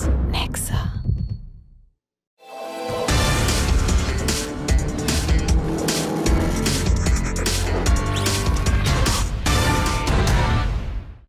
Nexa.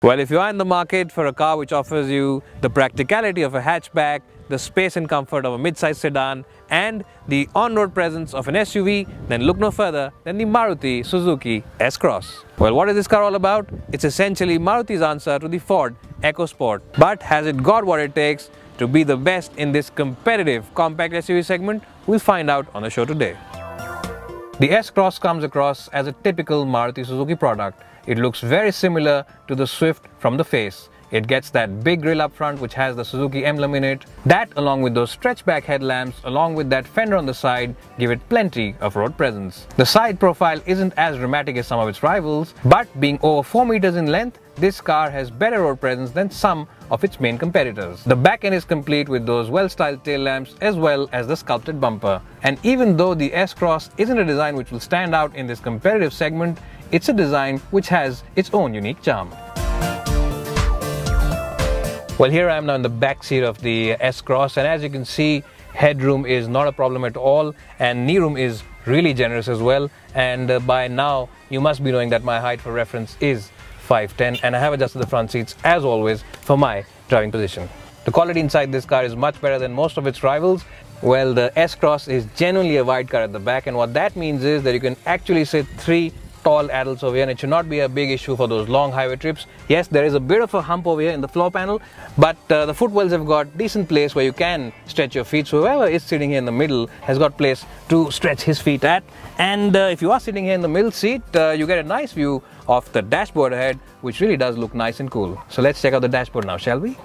Well, if you are in the market for a car which offers you the practicality of a hatchback, the space and comfort of a mid-size sedan, and the on-road presence of an SUV, then look no further than the Maruti Suzuki S-Cross. Well, what is this car all about? It's essentially Maruti's answer to the Ford EcoSport. But has it got what it takes to be the best in this competitive compact SUV segment? We'll find out on the show today. The S-Cross comes across as a typical Maruti Suzuki product it looks very similar to the Swift from the face. It gets that big grille up front which has the Suzuki emblem in it. That along with those stretch back headlamps along with that fender on the side give it plenty of road presence. The side profile isn't as dramatic as some of its rivals but being over 4 meters in length this car has better road presence than some of its main competitors. The back end is complete with those well-styled tail lamps as well as the sculpted bumper. And even though the S-Cross isn't a design which will stand out in this competitive segment, it's a design which has its own unique charm. Well, here I am now in the back seat of the S-Cross and as you can see, headroom is not a problem at all and knee room is really generous as well and uh, by now you must be knowing that my height for reference is 5'10 and I have adjusted the front seats as always for my driving position. The quality inside this car is much better than most of its rivals. Well, the S-Cross is genuinely a wide car at the back and what that means is that you can actually sit three tall adults over here and it should not be a big issue for those long highway trips. Yes, there is a bit of a hump over here in the floor panel, but uh, the footwells have got decent place where you can stretch your feet. So whoever is sitting here in the middle has got place to stretch his feet at. And uh, if you are sitting here in the middle seat, uh, you get a nice view of the dashboard ahead, which really does look nice and cool. So let's check out the dashboard now, shall we?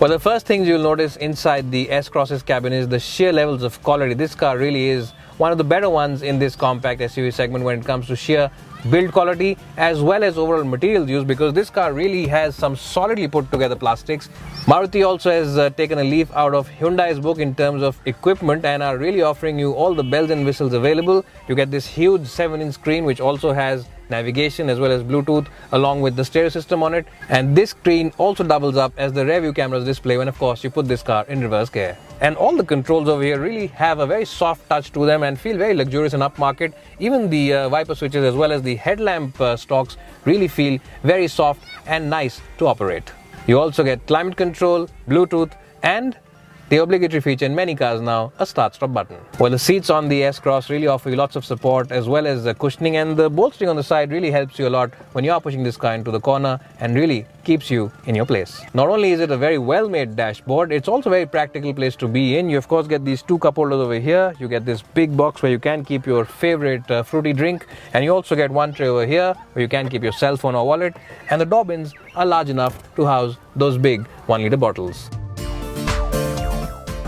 Well, the first things you'll notice inside the S-Cross's cabin is the sheer levels of quality. This car really is one of the better ones in this compact SUV segment when it comes to sheer build quality as well as overall materials used because this car really has some solidly put together plastics. Maruti also has uh, taken a leaf out of Hyundai's book in terms of equipment and are really offering you all the bells and whistles available. You get this huge 7 inch screen which also has navigation as well as Bluetooth along with the stereo system on it and this screen also doubles up as the rear view camera's display when of course you put this car in reverse gear. And all the controls over here really have a very soft touch to them and feel very luxurious and upmarket. Even the uh, wiper switches as well as the headlamp uh, stalks really feel very soft and nice to operate. You also get climate control, Bluetooth and the obligatory feature in many cars now, a start-stop button. Well, the seats on the S-Cross really offer you lots of support as well as the cushioning and the bolstering on the side really helps you a lot when you are pushing this car into the corner and really keeps you in your place. Not only is it a very well-made dashboard, it's also a very practical place to be in. You of course get these two cup holders over here. You get this big box where you can keep your favorite uh, fruity drink and you also get one tray over here where you can keep your cell phone or wallet and the door bins are large enough to house those big 1 litre bottles.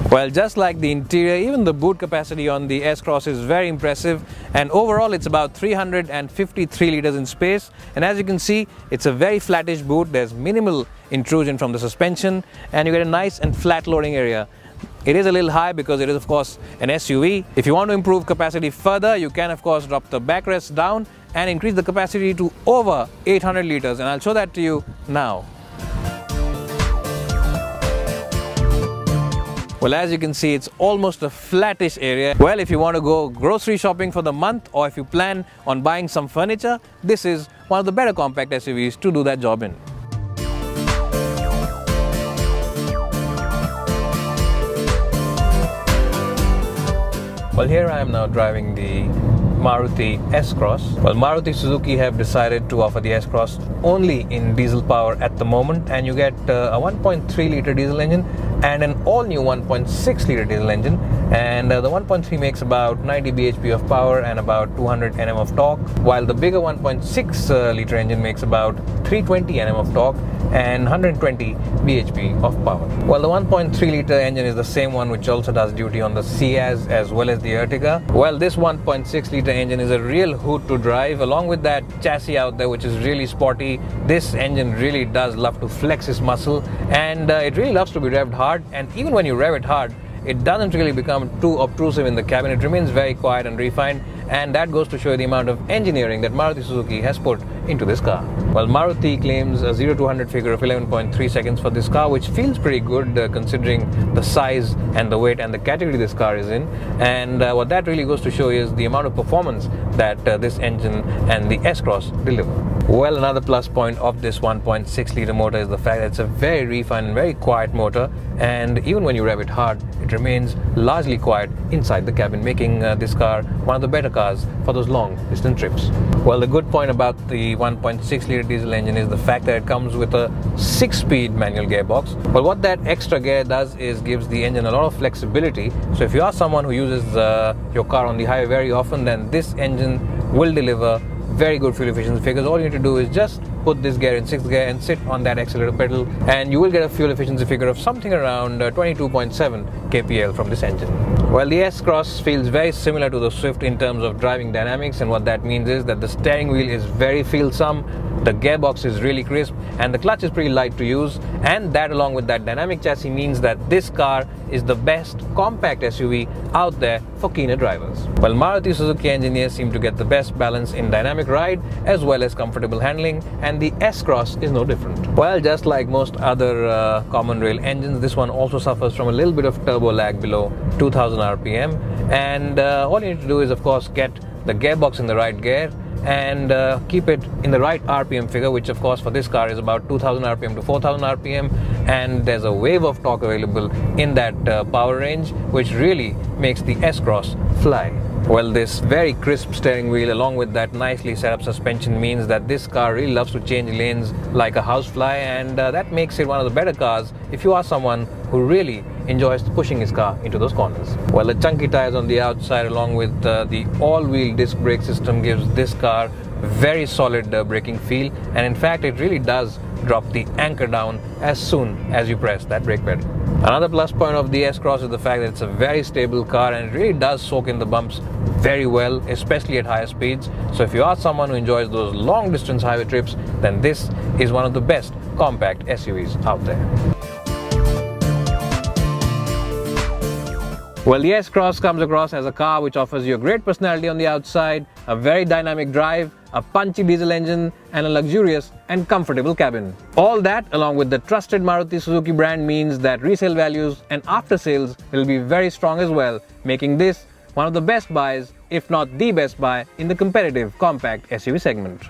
Well, just like the interior, even the boot capacity on the S-Cross is very impressive and overall it's about 353 litres in space and as you can see, it's a very flattish boot. There's minimal intrusion from the suspension and you get a nice and flat loading area. It is a little high because it is of course an SUV. If you want to improve capacity further, you can of course drop the backrest down and increase the capacity to over 800 litres and I'll show that to you now. Well, as you can see, it's almost a flattish area. Well, if you want to go grocery shopping for the month or if you plan on buying some furniture, this is one of the better compact SUVs to do that job in. Well, here I am now driving the Maruti S-Cross. Well, Maruti Suzuki have decided to offer the S-Cross only in diesel power at the moment and you get uh, a 1.3 litre diesel engine and an all-new 1.6 litre diesel engine and uh, the 1.3 makes about 90 bhp of power and about 200 nm of torque while the bigger 1.6 uh, litre engine makes about 320 nm of torque and 120 bhp of power. Well, the 1.3 litre engine is the same one which also does duty on the Ciaz as well as the Ertiga. Well, this 1.6 litre engine is a real hoot to drive along with that chassis out there which is really sporty. This engine really does love to flex its muscle and uh, it really loves to be revved hard and even when you rev it hard, it doesn't really become too obtrusive in the cabin. It remains very quiet and refined, and that goes to show the amount of engineering that Maruti Suzuki has put into this car. Well, Maruti claims a 0 to 100 figure of 11.3 seconds for this car, which feels pretty good uh, considering the size and the weight and the category this car is in. And uh, what that really goes to show is the amount of performance that uh, this engine and the S-Cross deliver. Well, another plus point of this 1.6 litre motor is the fact that it's a very refined and very quiet motor and even when you rev it hard, it remains largely quiet inside the cabin, making uh, this car one of the better cars for those long distance trips. Well, the good point about the 1.6 litre diesel engine is the fact that it comes with a 6-speed manual gearbox. But what that extra gear does is gives the engine a lot of flexibility. So if you are someone who uses uh, your car on the highway very often, then this engine will deliver very good fuel efficiency figures. All you need to do is just put this gear in 6th gear and sit on that accelerator pedal and you will get a fuel efficiency figure of something around uh, 22.7 kpl from this engine. Well, the S-Cross feels very similar to the Swift in terms of driving dynamics and what that means is that the steering wheel is very feelsome, the gearbox is really crisp and the clutch is pretty light to use and that along with that dynamic chassis means that this car is the best compact SUV out there for keener drivers. Well, Maruti Suzuki engineers seem to get the best balance in dynamic ride as well as comfortable handling and the S-Cross is no different. Well, just like most other uh, common rail engines, this one also suffers from a little bit of turbo lag below 2000 RPM and uh, all you need to do is of course get the gearbox in the right gear and uh, keep it in the right RPM figure, which of course for this car is about 2000 RPM to 4000 RPM, and there's a wave of torque available in that uh, power range, which really makes the S Cross fly. Well, this very crisp steering wheel along with that nicely set up suspension means that this car really loves to change lanes like a housefly and uh, that makes it one of the better cars if you are someone who really enjoys pushing his car into those corners. Well, the chunky tires on the outside along with uh, the all-wheel disc brake system gives this car very solid uh, braking feel and in fact it really does drop the anchor down as soon as you press that brake pedal. Another plus point of the S-Cross is the fact that it's a very stable car and it really does soak in the bumps very well, especially at higher speeds. So if you are someone who enjoys those long distance highway trips, then this is one of the best compact SUVs out there. Well, the S-Cross comes across as a car which offers you a great personality on the outside, a very dynamic drive, a punchy diesel engine, and a luxurious and comfortable cabin. All that, along with the trusted Maruti Suzuki brand, means that resale values and after sales will be very strong as well, making this one of the best buys, if not the best buy, in the competitive compact SUV segment.